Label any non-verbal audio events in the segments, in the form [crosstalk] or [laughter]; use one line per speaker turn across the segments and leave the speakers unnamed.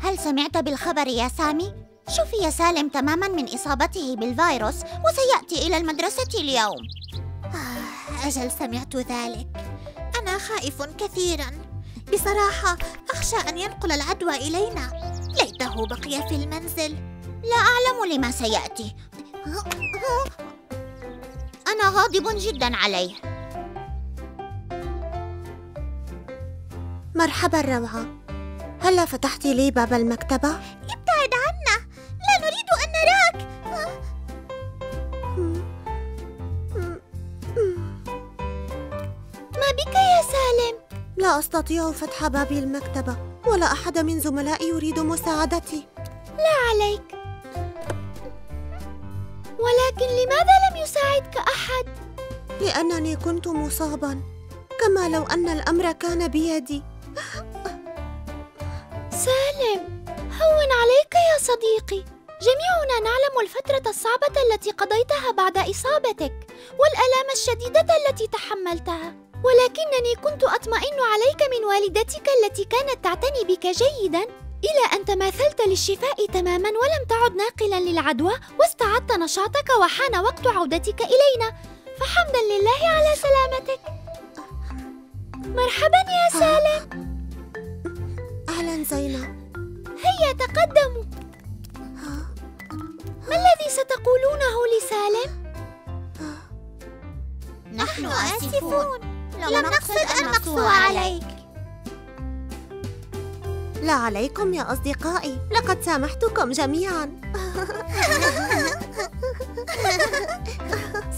هل سمعت بالخبر يا سامي؟ شفي سالم تماما من إصابته بالفيروس وسيأتي إلى المدرسة اليوم.
آه، أجل سمعت ذلك. أنا خائف كثيرا. بصراحة أخشى أن ينقل العدوى إلينا. ليته بقي في المنزل.
لا أعلم لما سيأتي. أنا غاضب جدا عليه.
مرحبا روعة هلا فتحتي لي باب المكتبة؟
ابتعد عنا لا نريد أن نراك ما بك يا سالم؟
لا أستطيع فتح باب المكتبة ولا أحد من زملائي يريد مساعدتي
لا عليك ولكن لماذا لم يساعدك أحد؟
لأنني كنت مصابا كما لو أن الأمر كان بيدي
صديقي. جميعنا نعلم الفترة الصعبة التي قضيتها بعد إصابتك والآلام الشديدة التي تحملتها. ولكنني كنت أطمئن عليك من والدتك التي كانت تعتني بك جيدا. إلى أن تماثلت للشفاء تماما ولم تعد ناقلا للعدوى واستعدت نشاطك وحان وقت عودتك إلينا. فحمدا لله على سلامتك. مرحبا يا سالم.
أهلا زينب.
هيا تقدموا. ستقولونه لسالم؟
نحن آسفون.
لم نقصد أن نقسو عليك.
لا عليكم يا أصدقائي. لقد سامحتكم جميعا. [laughs]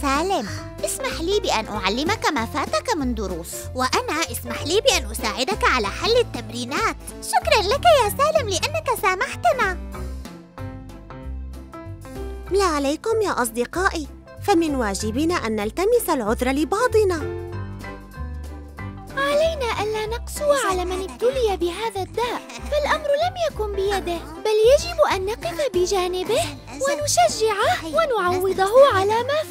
سالم اسمح لي بأن أعلمك ما فاتك من دروس.
وأنا اسمح لي بأن أساعدك على حل التمرينات. شكرا لك يا سالم لأنك سامحتنا.
لا عليكم يا أصدقائي فمن واجبنا أن نلتمس العذر لبعضنا.
علينا ألا نقسو على من ابتلي بهذا الداء فالأمر لم يكن بيده. بل يجب أن نقف بجانبه ونشجعه ونعوضه على ما